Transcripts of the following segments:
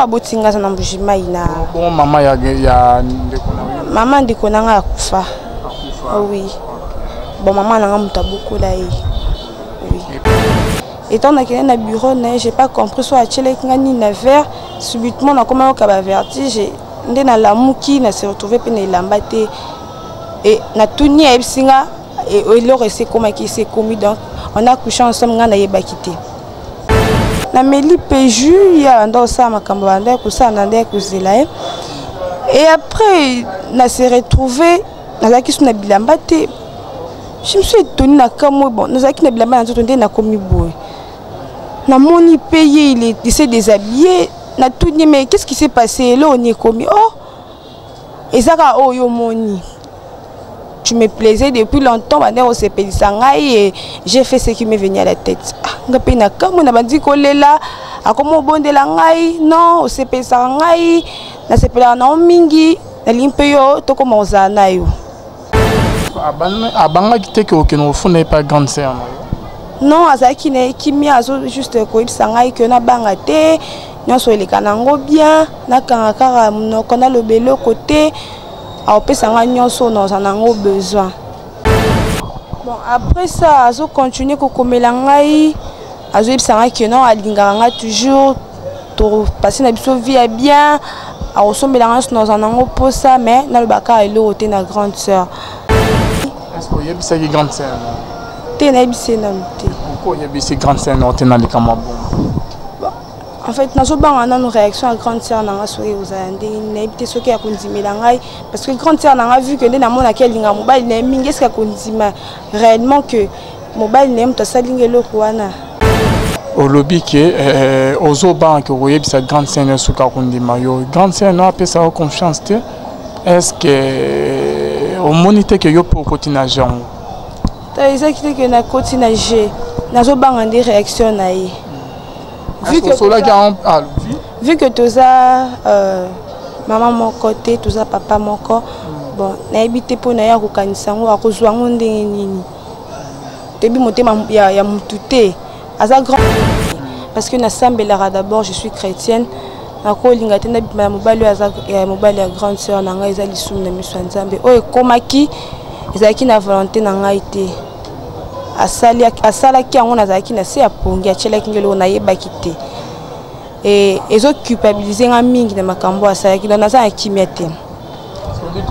awa aboti nga aza na mbuji mai na bongo mama ya, ya ndeko na yo mama ndeko na nga akufa oui bon mama na nga moto abokola ye etant nakende na bureau na ye j'ai pas compris so atyelaki nga nini na vert subitement nakoma yoka bavertige nde nalamuki na se retrouve mpe na elamba te e natuni ayebisi nga e, eloko esi ekomaki esi ekomi donc on a couché ensemble ngai nayebaki te nameli mpe jus ye abanda kosala makambo abanda kosala na nde kozela ye et après na se retrouve nazalaki so na bilamba te je me suis étonné na kamwe bon nazalaki na bilamba na nzoto nde nakomi boye namoni mpe ye il ese déshabillé natuni mais qu'est ce qui s'est passé eloko ni ekomi oh eza kaka oyo oh, omoni tu me plaisais depuis longtemps bande kosepelisa ngai e j'ai fait ce qui me venu à la tête ah, nga mpe na kamwe na bandi kolela akoma obondela ngai non osepelisaka ngai nasepelaka na yo mingi nalingi mpe yo tokoma kozala na yo abangaki te ke okende kofunda ye pa grande sœur na yo non azalaki na ye kimia azo juste koyebisa ngai ke nabanga te nyonso eleka na yango bien nakanga kaka monoko naloba eloko te aopesa ngai nyonso naza na yango besoin bon après ça azocontinue kokomela ngai azoyebisa ngai ke non alingaka ngai toujours topasi na biso vie ya bien akosombela nga nyonso nazala nango mposa mais naloba kaka eloko te na grande sœur oyebisaki grande sœur te nayebisi ye nanu te pourquoi oyebisi grande sœur nao te na likambo bongo en fait nazobanga nanu réaction ya grande sœur na nga soki ozala ndenge nayebi te soki akondimela ngai parce que grande sœur na nga vu ke nde namonaki alinga mobali na ye mingi eske akondima Réellement que mobali na ye moto asali nge eloko wana olobi ke eh, ozobanga ke okoyebisa grande sœur na suka kondima yo grande sœur na apesa yo confiance te est ce que eh, omoni te ke yo mpe okoti na je yango ezaki te ke nakoti na je nazobanga nde réaction na ye vu que osolaki yango alobi ah, vu que toza euh, mama moko te toza papa moko bon nayebi te mpo na ye akokanisa yango akozwa yango ndenge nini toyebi motema ya, ya motu te aza grand parce que nasambelaka d'abord je suis chrétienne nakolinga te nabima ya mobali oyo aza ya mobali ya grande sœur na ngai eza lisumu na miso ya nzambe oyo ekomaki ezalaki na volonté na ngai te asalaki yango nazalaki na se ya pongi atyelaki ngai eloko nayebaki te e, ezoculpabilize ngai mingi na makambo asalaki donc naza na kimia te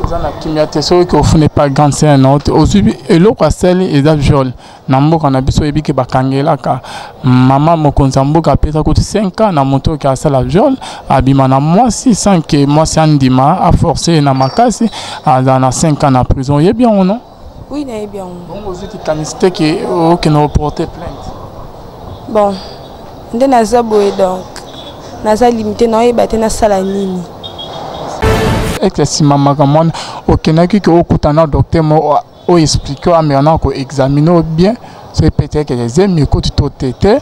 oza na kimia te soki ofune pa grande sere na ote ozwi eloko asali eza viole na mboka na biso oyebi ke bakangelaka mama mokonzi ya mboka apesa kutu 5 ans na moto oke asala viole abima na mwasi sans ke mwasi andima aforce ye na makasi azala na 5 ans na prison oyebi yango no Oui, na yebi yango. Bongo ozwi likanisi te ke okende koporte plainte? Bon, nde naza boye donc naza limite naoyeba te nasala nini. Eke nsima makambo wana okendaki ke okutana na docteur moko oexplike yo ameyana koexamine yo bien soki peut-être eke zemi ekuti to te te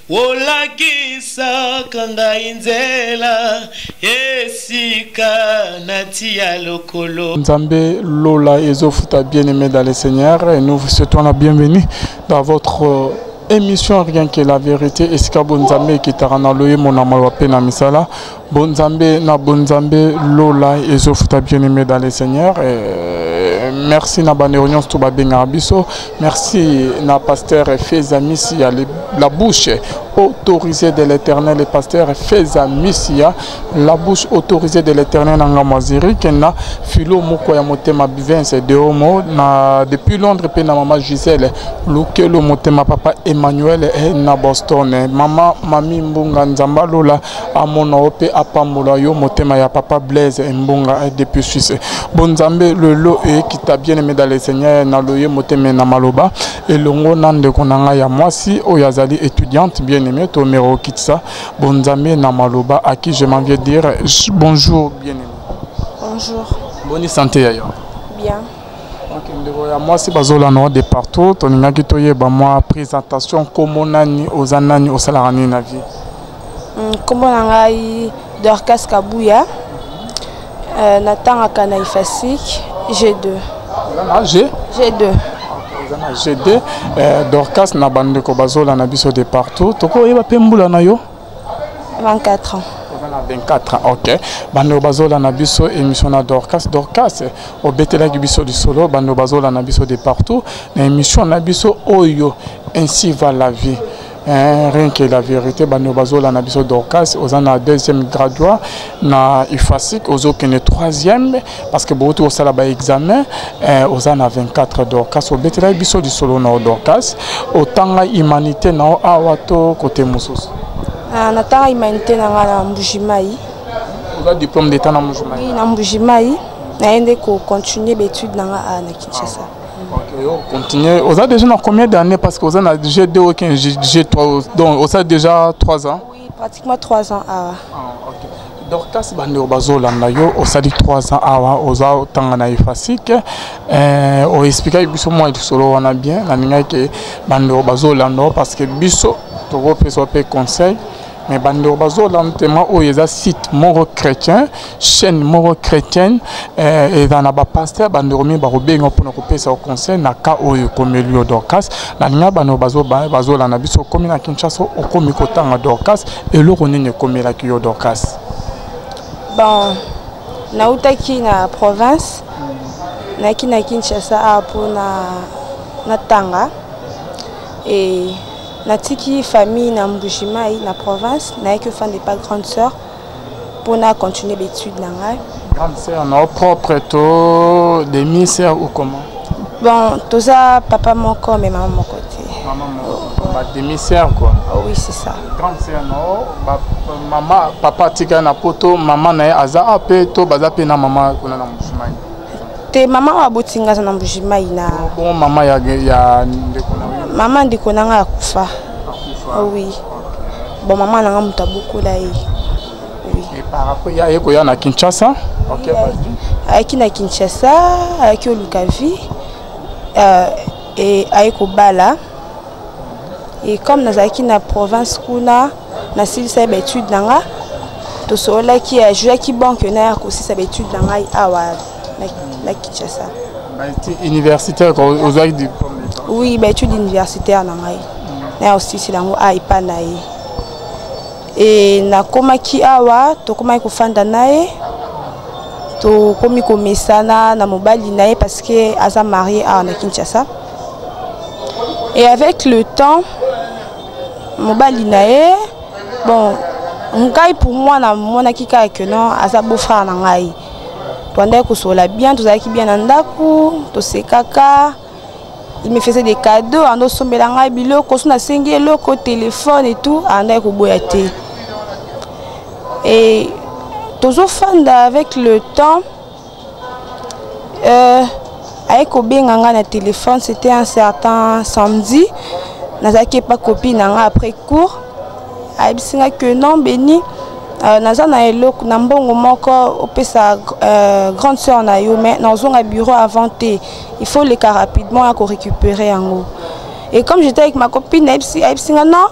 Olakisaka ngai nzela esika natia lokolo. Nzambe Lola ezo futa bien aimé dans le Seigneur et nous vous souhaitons la bienvenue dans votre euh, émission rien que la vérité esika bo Nzambe ekitaka na loyemo na mawa pe na misala Bonzambe na bonzambe lola ezofuta bien aimé dans le Seigneur. Et merci na bande réunion tout babenga biso. Merci na pasteur Feza Missia la bouche autorisée de l'éternel le pasteur Feza Missia la bouche autorisée de l'éternel na ngamaziri kena philo moko ya motema bivence de homo na depuis Londres pe na maman Gisèle lukelo motema papa Emmanuel eh, na Boston maman mami mbunga nzamba lola amona yo mpe apambola yo motema ya papa blaise embonga eh, depuis suisse bo nzambe lelo ekita bien aimé dans le seigneur na loye motema na maloba elongo na ndeko na ngai ya mwasi oyo azali étudiante bien aimé tomero okitisa bo nzambe na maloba à qui je m'en viens dire bonjour bien aimé bonjour boni santé ya yo bien okay, ndeko ya mwasi bazolana yo de partout tolingaki toyeba mwa présentation nkombo nani oza nani osalaka nini na vie nkombo mm, na ngai dorcas kabuya euh, natangaka na ifasic g2 ah, g g2 g2 euh, dorcas na bandeko bazola na biso de partout tokoyeba mpe mbula na yo 24 ans 24 ok bando bazola na biso émission na dorcas dorcas obetelaki biso lisolo bando bazola na biso de partout na émission na biso oyo ainsi va la vie Eh, rien que la vérité bano bazola na biso dorcas oza na deuxième graduat na ifasic ozokende troisième parce que bouti kosala baexamen eh, oza na 24 dorcas obetelaki biso lisolo na yo dorcas otanga humanité na yo awa to kote mosusu ah, natanga humanité na ngai na mbujimai oza diplôme d'état na mbujimai na mbujimai naye nde kocontinue baétude na ngai ah, na kinshasa Continuez. Vous avez déjà dans combien d'années Parce que vous avez déjà 2 ou 15, j'ai 3, donc vous avez déjà 3 ans Oui, pratiquement 3 ans. Ah. Ah, okay. dorcas bandeko bazolanda yo osali 3 ans awa oza otanga na efasike eh, oexplikaki biso mwa lisolo wana bien nalingaki bandeko bazolanda yo parce que biso tokopesa mpe conseil mais bandeko bazolanda ntema oyo eza site moko chrétien chaîne moko chrétienne eh, eza na bapaster bandeko mingi bakobenga mpona kopesa yo conseil na cas oyo ekomeli yo dorcas nalinga bandeko bazolanda biso okomi na kinshasa okomi kotanga dorcas eloko nini ekomelaki yo dorcas bon nautaki na province nayaki na kinshasa awa mpona natanga e natiki famille na mbujimai na province nayaki ofanda epa grande sœur mpo na continuer baétude na ngai grande sœur na propre to demi sœur ou comment bon toza papa moko mais mama moko te mama moko ba demi sœur quoi oh, oui c'est ça grande sœur no ba mama papa tika na poto mama na ye aza ape to baza pe na mama kuna na mbujimai te mama oyo aboti nga aza na mbujimai na bongo mama ya, ya ndeko na mama ndeko na nga akufa oui bon mama na nga moto abokola ye aye koya na kinshasa ayaki na kinshasa ayaki oluka vie euh, aye kobala e comme nazalaki na province kuna nasilisaki baetude na nga tosololaki ajouaki banque na ya kosisa baetude na ngai awa na kinshasa universitaire ozwaki diplome oui baetude universitaire na ngai na ya kosilisela yango a epa na ye e nakomaki awa tokomaki kofanda na ye tokomi komesana na mobali na ye parce que aza marie awa na kinshasa et avec le temps mobali na ye bon ngai pour moi namonaki kaka que non aza beau frère na ngai tobandaki kosolola bien tozalaki bien na ndako tosekaka il me faisait des cadeaux ando osombela ngai biloko so nasengi eloko telefone et tout andaki koboya te et tozofanda avec le temps euh, aye kobenga ngai na telefone c'était un certain samedi nazalaki epa copie na ngai après cours ayebisi ngai que non beni euh, naza na eloko na mbongo moko opesa euh, grande sœur na yo mais nazonga bureau avant te il faut leka rapidement ya korécupérer yango et comme j'étais avec ma copine ayebisi ngai non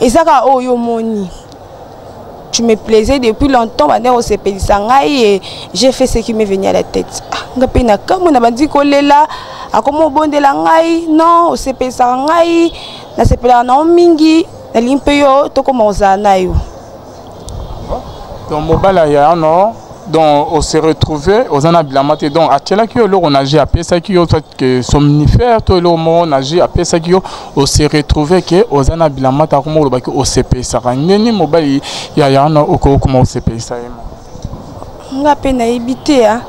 eza kaka oyo yo omoni tu me plaisais depuis longtemps bande kosepelisa ngai e j'ai fait ce qui me venu à la tête ah, nga mpe na kamwe na bandi kolela akoma obondela ngai non osepelisaka ngai nasepelaka na yo mingi nalingi mpe yo tokoma kozala na yo donc mobali ayaya no donc on se retrouver oza na bilamba te donc atyelaki yo eloko na jeu apesaki yo soit ke somnifère to eloko moko na jeu apesaki yo on se retrouver ke oza na bilamba te akoma olobaki osepesaka ndeni mobali yaya wana okoki okoma osepelisa ye mo nga mpe nayebi te a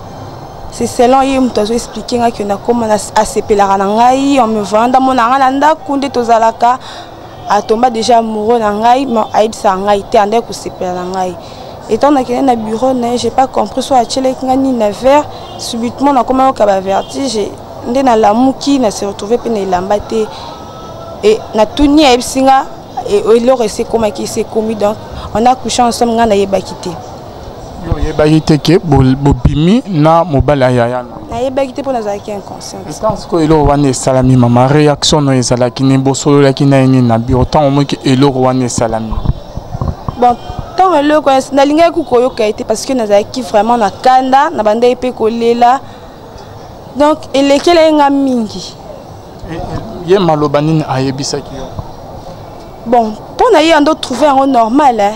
c'est selon ye moto azo explike nga ke nakoma asepelaka na ngai en me voyant ndamona nga na ndako nde tozalaka atomba déjà amoureux na ngai ma ayebisaka ngai te andaki kosepela na ngai etant nakende na bureau na ye j'ai pas compris so atyelaki ngai nini na vert subitement nakoma yoka bavertige nde nalamuki na se retrouve mpe na elamba te e natuni ayebisi nga eloko esi ekomaki esi ekomi donc on a couché ensemble ngai nayebaki te yo oyebaki te ke bobimi na mobali ya yaya nayebaki te mpo nazalaki inconscientetant sikoyo eloko wana esalami mama réaction no ezalaki nini bosololaki na ye nini na biro ntango omoki eloko wana esalami bon ntango eloko nalingaki ku koyoka ye te parce que nazalaki vraiment na kanda na bandaki mpe kolela donc elekela ye nga mingi eh, eh, ye maloba nini ayebisaki yo bon mpo na ye ando trouve yango normal eh?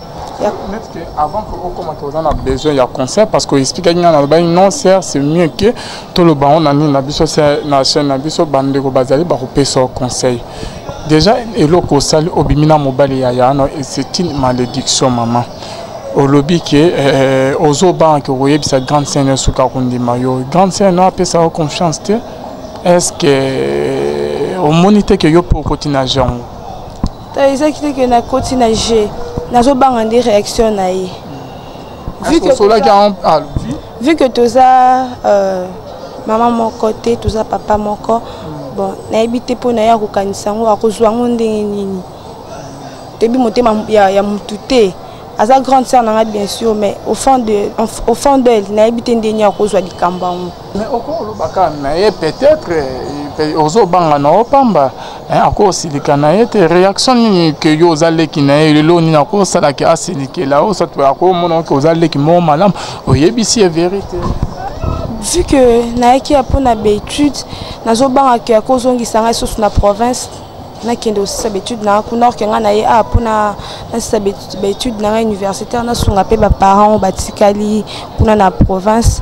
Net que avant que okoma toza na besoin ya concert parce que expliquaki ngai nalobaki non ser c'est mieux que toloba yango na nini na biso na chaîne na biso bandeko bazali bakopesa conseil déjà eloko osali obimi na mobali ya yano c'est une malédiction maman olobi ke eh, ozobanga ke okoyebisa grande scène suka kondima yo grande scène apesa yo confiance te est ce que omoni te ke yo mpe okoti na jango ezaki te ke nakoti na jeu nazobanga nde réaction na ye vu que toza euh, mama moko te toza papa moko hmm. bon nayebi te mpo na ye akokanisa yango akozwa yango ndenge nini toyebi motema ya, ya motu te aza grande sœur na ngai bien sûr mais au fond de, au fond d'elle nayebi te ndenge nini akozwa likambo yango mais okolobaka na ye peut-être eh, ozobanga na yo pamba eh, akosilika na ye te réaction nini ke yo oza leki na ye lelo nini akosala ke asilikela yo soit akomona ke oza leki moko malamu oyebisi ye verité vu que nayaki ya mpo na baétude nazobanga ke akozongisa ngai susu na province nakende kosisa baétude na kuna orke ngai na ye awa ah, mpo nasisa baétude na ngai universitaire nasunga mpe baparent oyo batikali kuna na province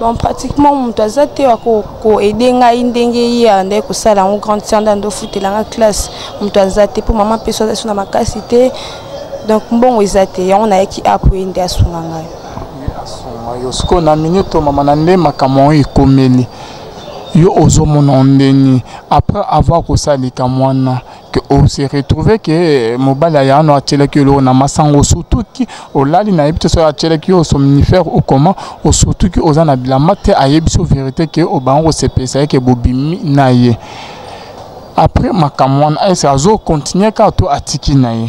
bon pratiquement moto aza te ya koaide ngai ndenge ye andai kosala yango grande sœur nde ando ofutela nga classe moto aza te mpo mama mpe so aza so na makasi te donc mbongo eza te yango nayaki apo ye nde asunga ngai yo sikoyo na minute to mama na nde makambo yango ekomeli yo ozomona ndenge après avoir kosala likambo wana o se retrouve ke mobali aya ano atyelaki yo eloko na masango osutuki olali nayebi te soki atyelaki yo osomnifere ou comment osutuki oza na bilamba te ayebisi yo verité ke obanga kosepelisa ye ke bobimi na ye après makambo wana ese azokontinue kaka to atiki na ye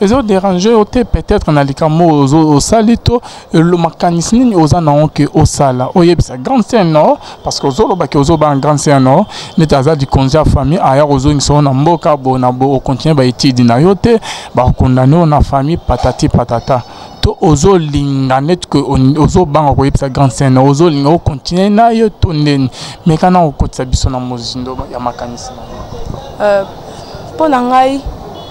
ezo déranger yo te peut-être na likambo oyo osali to makanisi nini oza nango ke osala oyebisa grande sœur no parce que ozoloba ke ozobanga grande sœur no neti aza likonzi ya famille aya kozongisa yo na mboka bo na bo ocontinue baetide na yo te bakondane yo na famille patati patata to ozolinga neti ke ozobanga koyebisa grande sœur no ozolinga ocontinue na yo to ndeni meka na kokotisa biso na mozindo ya makanisi na yo euh, mpo na ngai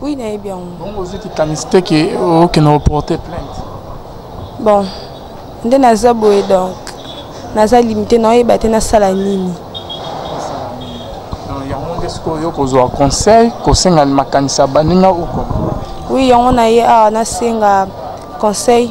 Oui, na yebi yango. Bongo ozwi likanisi te ke okende koporte plainte? Bon, nde naza boye donc naza limite naoyeba te nasala nini. Yango nde sikoyo yo kozwa conseil kosenga makanisi ya baninga ou comment? Oui, yango na ye awa nasenga conseil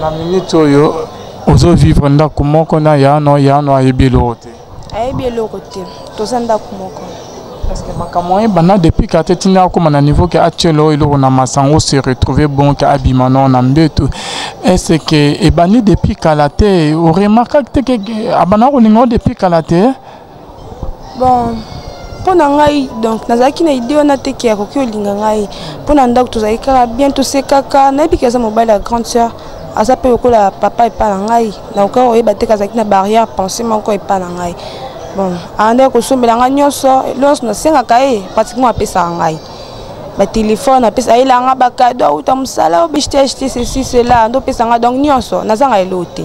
na minute oyo ozo vivre ndako moko na yano yano ayebi eloko te ayebi eloko te toza ndako moko parceke makambo oyo ebanda depuis kate ntina akóma na niveau ke atiela oyo eloko na masango se retrouve bon ke abima nao na mbetu est-ce que ebandi depuis kala te oremarkaki te ke abanda kolinga o depuis kala te bon mpo na ngai donc nazalaki na idée wana te ke akoki olinga ngai mpo na ndako tozalaki kaka bien tosekaka nayebi ke aza mobali ya grande sœur aza mpe lokola papa epai na ngai nakokaka koyeba te kazalaki na barrière pensée moko epai na ngai bon andaki kosombela ngai nyonso nyonso nasengaka ye pratiquement apesaka ngai batelefone apesa ayela ngai bakado auta mosala obeshite ashite ceci cela ndo opesa ngai donc nyonso nazanga eloo te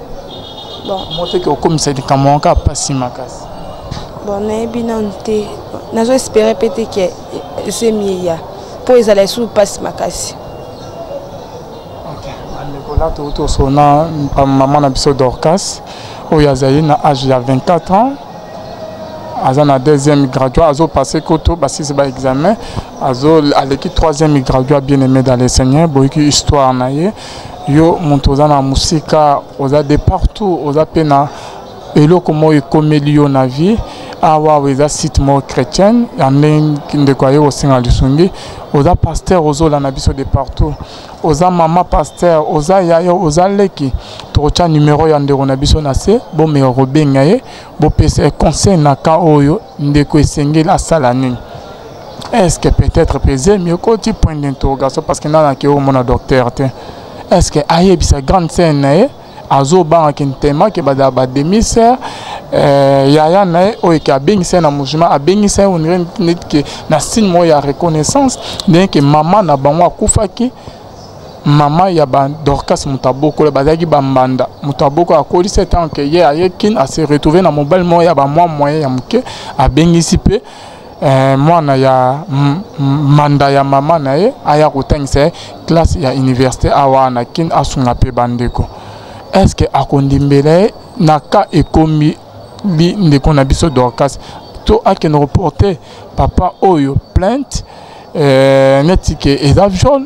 bon moto eke okomisa likambo yango kaka mpasi makasi bon nayebi nanu te nazo espere mpe te ke esemi eya mpo ezala esusu mpasi makasi bandeko la touti oso na mama na biso dorcas oyo azali na age ya 24 ans aza na deuxième graduat azo passé koto basisi ba examen azo aleki troisième graduat bien aimé dans le seigneur boyiki histoire na ye yo moto oza na mosika oza de partout oza mpe na eloko moko ekomeli yo na vie awa awa eza site moko chrétienne ya ndenge ndeko aye kosenga lisungi oza pasteur ozolanda biso de partout oza mama pasteur oza yaya oza leki tokotya numero ya ndeko na biso na se bomeka kobenga ye bopesa ye conseil na ka oyo ndeko esengeli asala nini est ce que peut être mpe zemi ekoti point d'interrogation parce que ngai nake omona docteur te est ce que ayebisa grande scène na ye azobanga kintema ke bada bademise eh, yaya na ye oyo ke abengisa ye na mojima abengisa ye onire neti ke na signe moko ya reconnaissance ndenge ke mama na bango akufaki mama ya badorcas moto abokola bazalaki bambanda moto abokola akolisa ntango ke ye aye kin ase retrouve na mobali moko ya bamwa moyen ya moke abengisi mpe eh, mwana ya manda ya mama na ye aya kotangisa ye classe ya université awa na kin asunga mpe bandeko est ce que akondimbela ye na ka ekomi li ndeko na biso dorcas to akende koporte papa oyo plainte eh, neti ke eza viole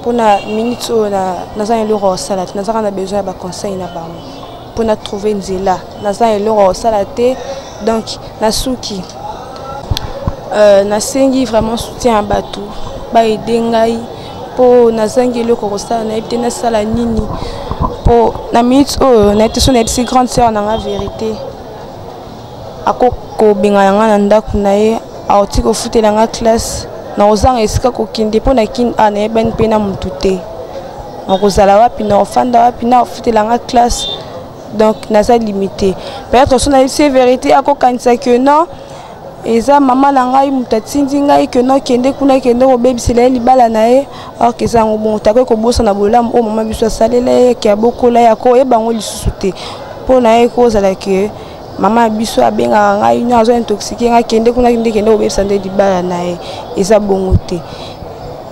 mpona minute oyo naza na eloko ya kosala te nazaka na besoin ya baconseil na bango mpo na trouve nzela naza na eloko ya kosala te donc nasuki euh, nasengi vraiment soutien ya bato baede ngai mpo nazangi eloko kosala nayebi te nasala nini mpo na minute oyo nayebi te so nayebisi grande sœur na nga verité ako kobengana nga na ndako na ye auti kofutela nga classe nakozanga esika kokende mpo na kin a ah, nayebani mpe na motu te nakozala wapi naofanda wapi naofutela nga classe donc naza limité peut-être so nayebisi ye vérité akokanisa que non eza mama na ngai moto atindi ngai ke no kende kuna kende kobebisela ye libala na ye or ke eza yango bongo takoki kobosana bolamu oyo mama biso asalela ye ke abokola ye akoyeba yango lisusu te mpo na ye ekozala ke mama ya biso abengaka ngai union azo intoxique ngai kende kuna nde kende kobebisa nde libala na ye eza bongo te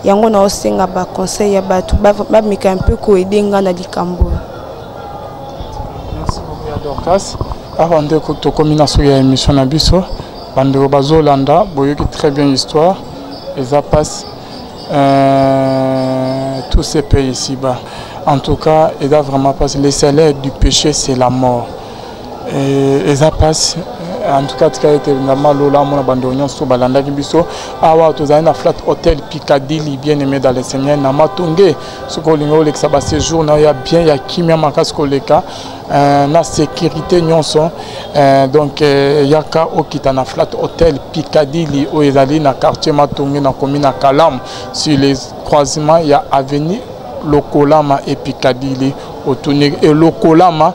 yango naosenga baconseil ya bato bameka mpe koede ngai na likambo oyo dorcas awa nde tokomi na soki ya émission na biso bandeko bazolanda boyoki très bien histoire eza mpasi euh, tout se paye ici bas en tout cas eza vraiment mpasi le salaire du péché c'est la mort eh, eza pasi en tout cas tika ete nzambe lola amona bandeko nyonso balandaki biso awa tozali na flat hotel picadilly bien aimé dans le seigneur na matonge soki olingi olekisa baséjour na yo ya bien ya kimia makasi koleka euh, na sécurité nyonso euh, donc euh, yaka okita na flat hotel picadilly oyo ezali na quartier matonge na commune ya kalam sur les croisement ya avenue lokolama et picadilly otuni elokolama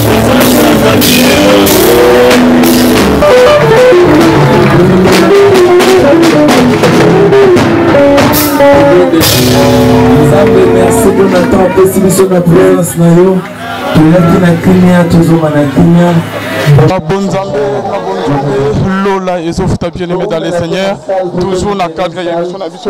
nzambe merci mpona temps opesi biso na présence na yo toyaki na kimia tozonga na kimia babonzambe na bonzambe lola ezofuta bien aimé dans le seigneur toujours na cadre ya biso na biso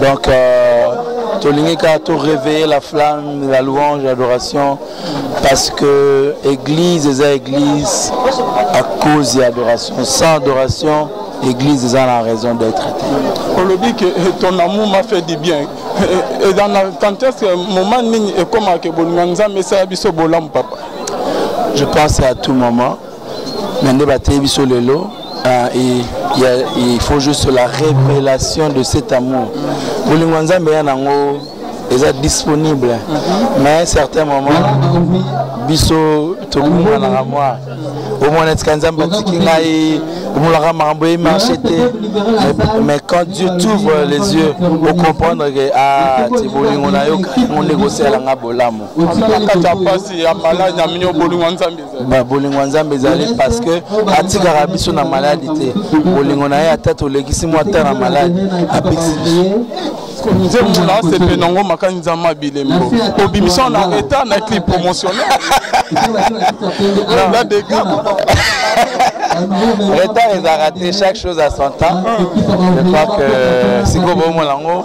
Donc, euh, tolingi kaka to réveiller la flamme la louange adoration parce que église eza église à cause ya adoration sans adoration église eza na raison d'être te olobi ke eh, ton amour m'a fait du bien eh, eh, quand est ce que moment nini ekomaka ke bolinga nzambe esala biso bolamu papa je pense à tout moment Mais nde bateyi biso lelo ah, et il, y a, il faut juste la révélation de cet amour bolingo ya nzambe ya nango eza disponible mhm. mais certain moment biso tokumanaka mwa omona etika nzambe atiki ngai omonaka makambo ye marché te mais quand dieu t'ouvre les yeux ocomprendre ke ah, ti bolingo na yo yango nde kosala nga bolamu kata mpasi ya maladi ya mini obolingo nzambe bolingo ya nzambe ezali parce que atikaka biso na maladi te bolingo na ye ata tolekisi mwa ata na maladi apesi biso nzembo na asepe nango maka nzama bilembo obimisa na etat na clip promotionnel na dega retard ezalaka te chaque chose à son temps je crois que sikoyo bomona yango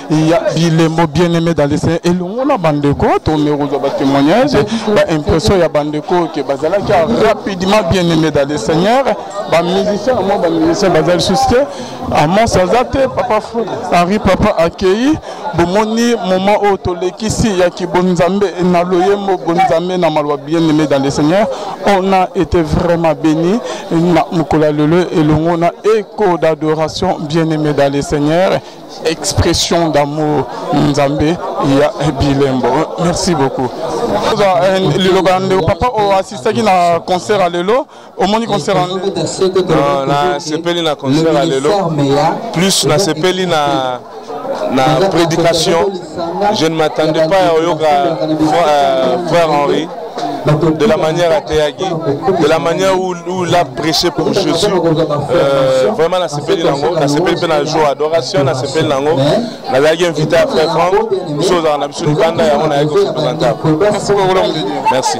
ya bilembo bien aimé dans les elongo na bandeko toomei kozwa batémoignage baimpression ya bandeko oyo ke bazalaki rapidement bien aimé dans le seigneur bamusicien na mwa bamusicien baza lisusu te amos aza te papa henri papa akei bomoni moment oyo tolekisi ya kibonzambe na loyembo bonzambe na maloba bien aimé dans le seigneur on a été vraiment béni na mokolo ya lelo elongo na echo d'adoration bien aimé dans le seigneur expression d'amour nzambe ya bilembo merci beaucoup euh, liloba ndeko papa oyo asistaki na concert ya lelo omoni concert euh, nasepeli na concert ya lelo plus nasepeli na na prédication je ne m'attendais pas à oyoka euh, frère henri de la manière à Théagi, de la manière où, où il a prêché pour Jésus. Euh, vraiment, na sepeli nango, na sepeli pe na jour adoration, na sepeli nango. Na lagi invité à frère Franck, nous sommes en absence du banda et on a eu comme présenteur. Merci beaucoup, l'homme de Dieu. Merci.